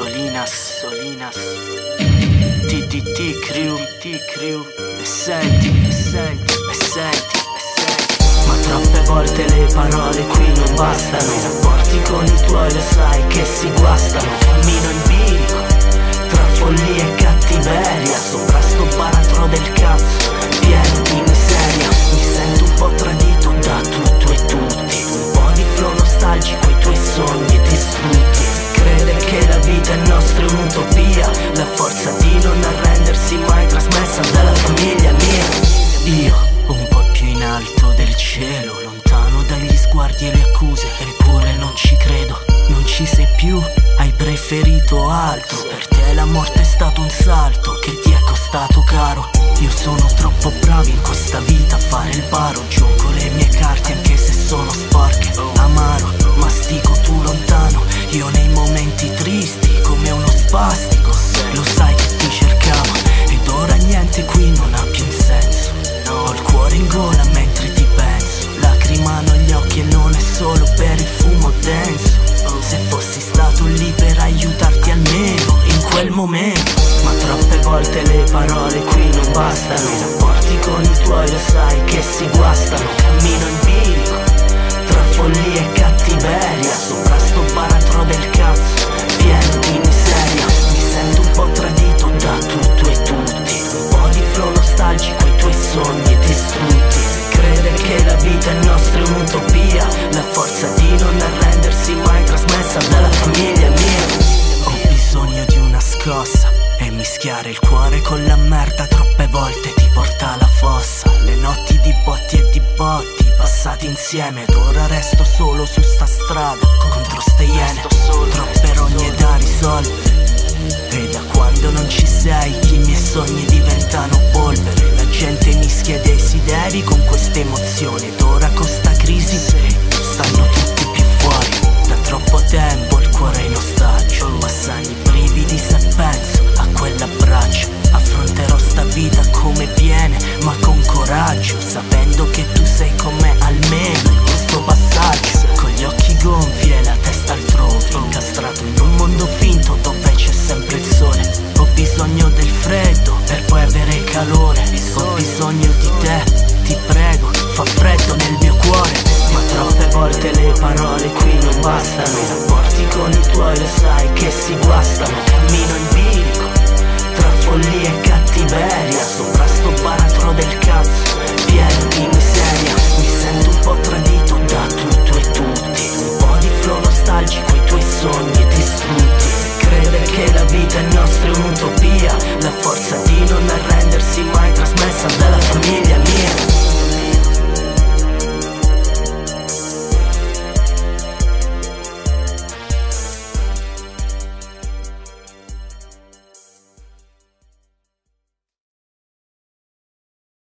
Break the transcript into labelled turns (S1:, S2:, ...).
S1: Solinas TTT Crew T Crew. E senti, e senti, e senti, e senti. Ma troppe volte le parole qui non bastano. I rapporti con i tuoi lo sai forza di non arrendersi mai trasmessa dalla famiglia mia. Io un po' più in alto del cielo Lontano dagli sguardi e le accuse Eppure non ci credo, non ci sei più Hai preferito altro. Per te la morte è stato un salto Che ti è costato caro. Io sono troppo bravo in questa vita a fare il paro Gioco le mie carte anche solo per il fumo denso Se fossi stato lì per aiutarti almeno in quel momento. Ma troppe volte le parole qui non bastano. I rapporti con i tuoi lo sai che si guastano. Cammino in famiglia mia. Ho bisogno di una scossa E mischiare il cuore con la merda. Troppe volte ti porta alla fossa. Le notti di botti e di botti Passati insieme. Ed ora resto solo su sta strada Contro ste iene. Troppe rogne da risolvere. E da quando non ci sei i miei sogni diventano polvere. La gente mischia i sei con me almeno in questo passaggio. Con gli occhi gonfi e la testa altrove. Incastrato in un mondo finto dove c'è sempre il sole. Ho bisogno del freddo per poi avere calore. Ho bisogno di te, ti prego, fa freddo nel mio cuore. Ma troppe volte le parole qui non bastano. I rapporti con i tuoi lo sai che si guastano. Cammino in bilico tra follia e cattiveria